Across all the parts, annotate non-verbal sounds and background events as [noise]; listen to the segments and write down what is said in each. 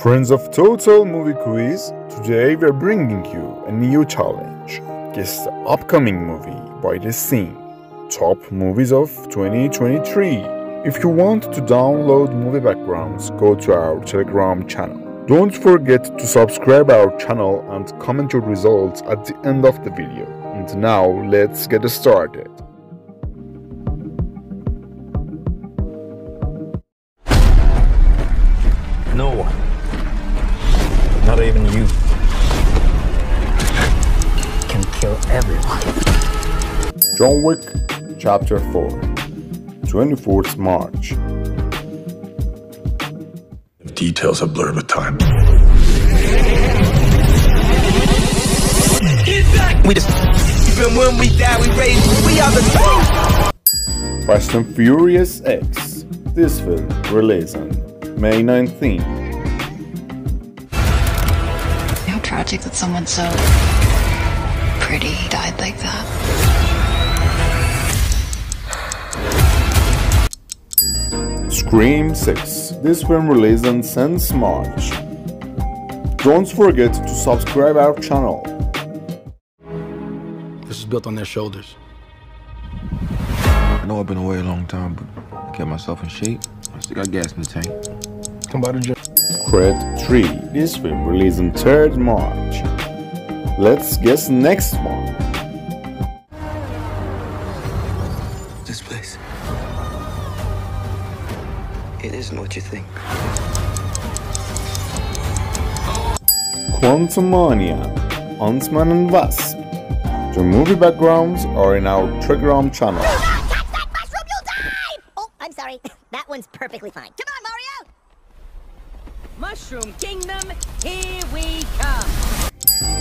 Friends of Total Movie Quiz, today we're bringing you a new challenge. Guess the upcoming movie by the scene. Top movies of 2023. If you want to download movie backgrounds, go to our Telegram channel. Don't forget to subscribe our channel and comment your results at the end of the video. And now let's get started. No one. Not even you. Can kill everyone. John Wick Chapter 4 24th March Details are blurred with time. We the even when we die, we raise. We are the Fast and Furious X. This film released on May 19th. Tragic that someone so pretty died like that. Scream 6. This film released on since March. Don't forget to subscribe our channel. This is built on their shoulders. I know I've been away a long time, but I kept myself in shape. I still got gas in the tank. Come by the gym. Creed 3. This film released on 3rd March. Let's guess next one. This place. It isn't what you think. Quantumania. Ant-Man and Wasp. The movie backgrounds are in our Telegram channel. Mushroom, you'll die! Oh, I'm sorry. [laughs] That one's perfectly fine. Come on, Mario! Mushroom Kingdom, here we come.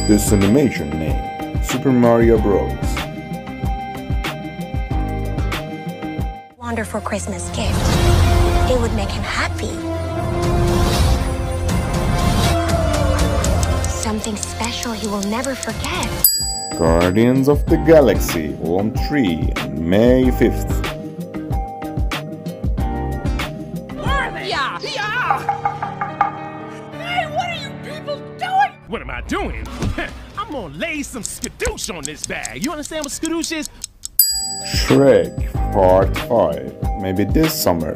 This animation name, Super Mario Bros. Wonderful Christmas gift. It would make him happy. Something special he will never forget. Guardians of the Galaxy Volume 3 on May 5th. What am I doing? I'm gonna lay some skadoosh on this bag. You understand what skadoosh is? Shrek Part 5. Maybe this summer.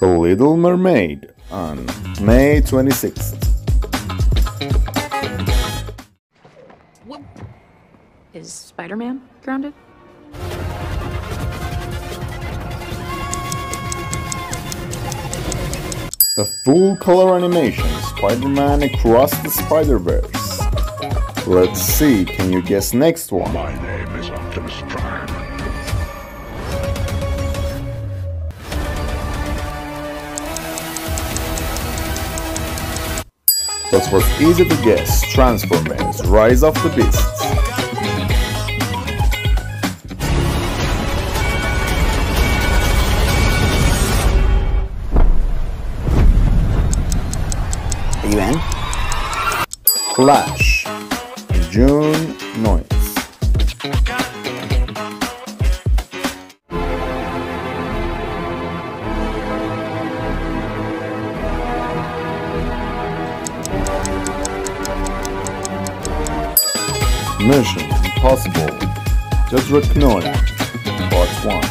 The Little Mermaid on May 26th. Is Spider Man grounded? A full color animation Spider-Man Across the Spider-Verse. Let's see, can you guess next one? My name is Optimus Prime. That was easy to guess. Transformers Rise of the Beasts. Flash. June 9th. Mission Impossible. Dead Reckoning. Part 1.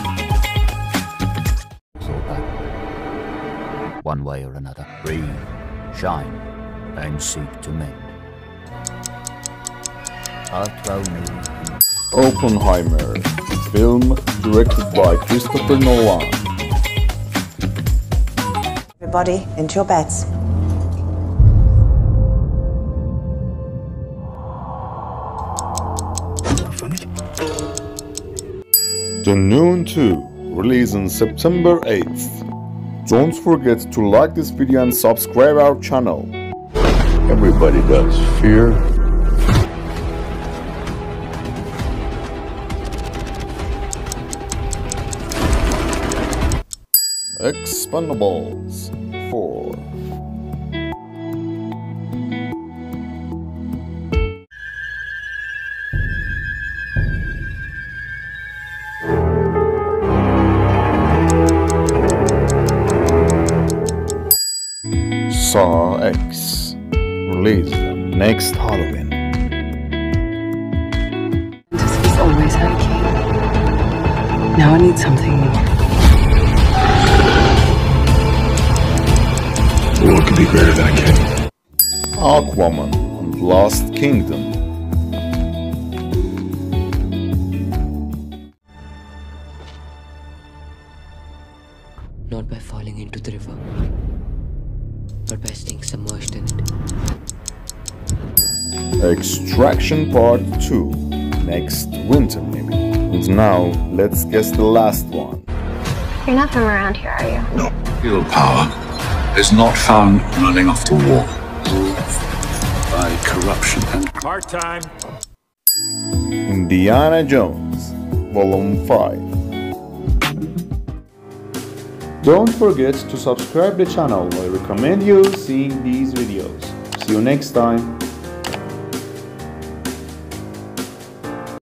One way or another. Breathe, shine, and seek to mend. Outro me. Oppenheimer. Film directed by Christopher Nolan. Everybody, into your beds. The Nun 2, released on September 8th. Don't forget to like this video and subscribe our channel. Everybody does. Fear. Expendables 4. Saw X released next Halloween. This was always hurricane. Now I need something more. Be greater than a king? Aquaman and Lost Kingdom. Not by falling into the river, but by staying submerged in it. Extraction Part 2. Next winter, maybe. And now, let's guess the last one. You're not from around here, are you? No. Real power is not found running off to war By corruption and Part time. Indiana Jones, Volume 5. Don't forget to subscribe the channel. I recommend you seeing these videos. See you next time.